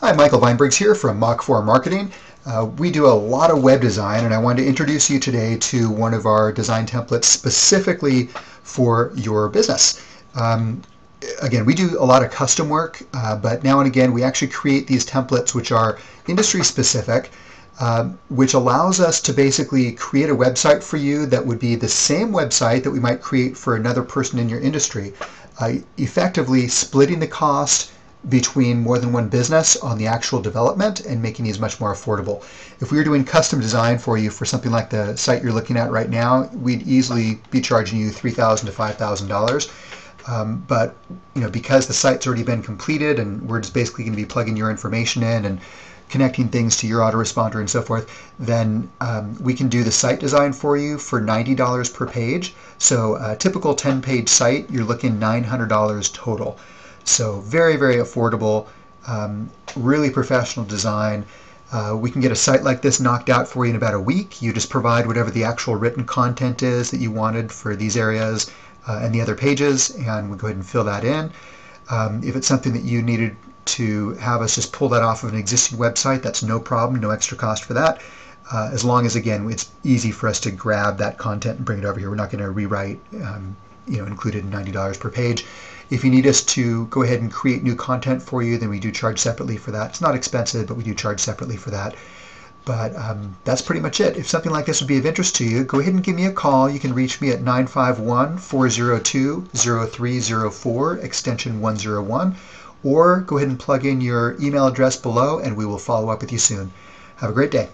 Hi, Michael Veinbergs here from Mach 4 Marketing. Uh, we do a lot of web design and I wanted to introduce you today to one of our design templates specifically for your business. Um, again, we do a lot of custom work, uh, but now and again we actually create these templates which are industry specific, uh, which allows us to basically create a website for you that would be the same website that we might create for another person in your industry, uh, effectively splitting the cost between more than one business on the actual development and making these much more affordable. If we were doing custom design for you for something like the site you're looking at right now, we'd easily be charging you $3,000 to $5,000. Um, but you know, because the site's already been completed and we're just basically going to be plugging your information in and connecting things to your autoresponder and so forth, then um, we can do the site design for you for $90 per page. So a typical 10-page site, you're looking $900 total. So very, very affordable, um, really professional design. Uh, we can get a site like this knocked out for you in about a week. You just provide whatever the actual written content is that you wanted for these areas uh, and the other pages, and we go ahead and fill that in. Um, if it's something that you needed to have us just pull that off of an existing website, that's no problem, no extra cost for that. Uh, as long as, again, it's easy for us to grab that content and bring it over here. We're not going to rewrite, um, you know, included $90 per page. If you need us to go ahead and create new content for you, then we do charge separately for that. It's not expensive, but we do charge separately for that. But um, that's pretty much it. If something like this would be of interest to you, go ahead and give me a call. You can reach me at 951 402 0304, extension 101, or go ahead and plug in your email address below and we will follow up with you soon. Have a great day.